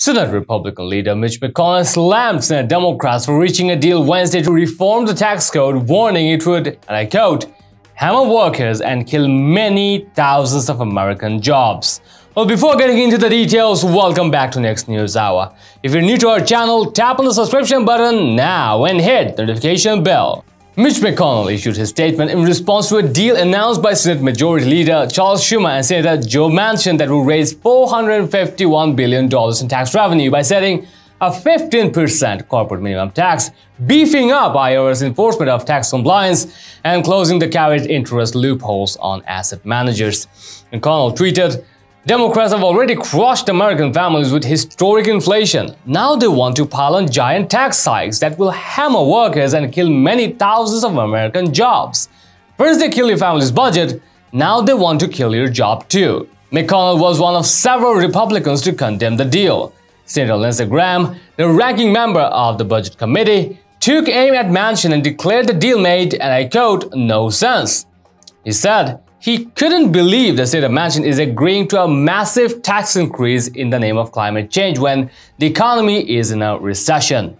Senate Republican leader Mitch McConnell slammed Senate Democrats for reaching a deal Wednesday to reform the tax code, warning it would, and I quote, hammer workers and kill many thousands of American jobs. Well, before getting into the details, welcome back to Next News Hour. If you're new to our channel, tap on the subscription button now and hit the notification bell. Mitch McConnell issued his statement in response to a deal announced by Senate Majority Leader Charles Schumer and Senator Joe Manchin that will raise $451 billion in tax revenue by setting a 15% corporate minimum tax, beefing up IRS enforcement of tax compliance, and closing the carried interest loopholes on asset managers. McConnell tweeted, Democrats have already crushed American families with historic inflation. Now they want to pile on giant tax hikes that will hammer workers and kill many thousands of American jobs. First they kill your family's budget, now they want to kill your job too. McConnell was one of several Republicans to condemn the deal. Senator Lindsey Graham, the ranking member of the Budget Committee, took aim at Manchin and declared the deal made, and I quote, no sense. He said, he couldn't believe the state of Manchin is agreeing to a massive tax increase in the name of climate change when the economy is in a recession.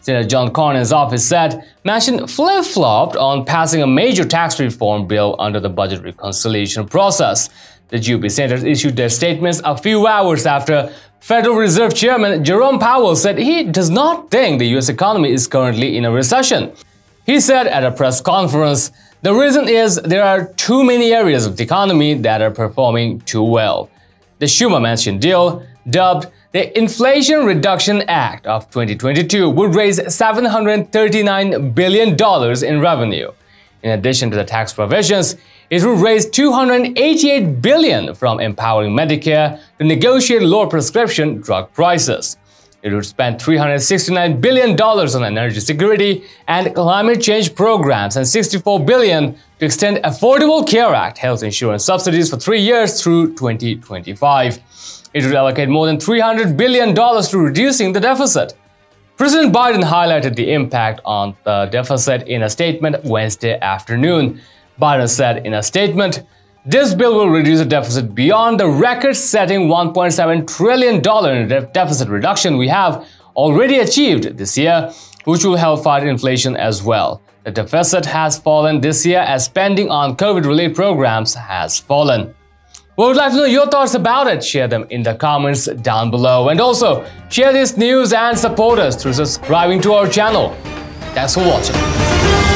Senator John Cornyn's office said Manchin flip-flopped on passing a major tax reform bill under the budget reconciliation process. The GOP senators issued their statements a few hours after Federal Reserve Chairman Jerome Powell said he does not think the US economy is currently in a recession. He said at a press conference the reason is there are too many areas of the economy that are performing too well. The Schumer-Manchin deal, dubbed the Inflation Reduction Act of 2022, would raise $739 billion in revenue. In addition to the tax provisions, it would raise 288 billion from empowering Medicare to negotiate lower prescription drug prices. It would spend $369 billion on energy security and climate change programs and 64 billion to extend Affordable Care Act health insurance subsidies for three years through 2025. It would allocate more than $300 billion to reducing the deficit. President Biden highlighted the impact on the deficit in a statement Wednesday afternoon. Biden said in a statement, this bill will reduce the deficit beyond the record-setting $1.7 trillion deficit reduction we have already achieved this year, which will help fight inflation as well. The deficit has fallen this year as spending on COVID relief programs has fallen. We would like to know your thoughts about it. Share them in the comments down below. And also, share this news and support us through subscribing to our channel. Thanks for watching.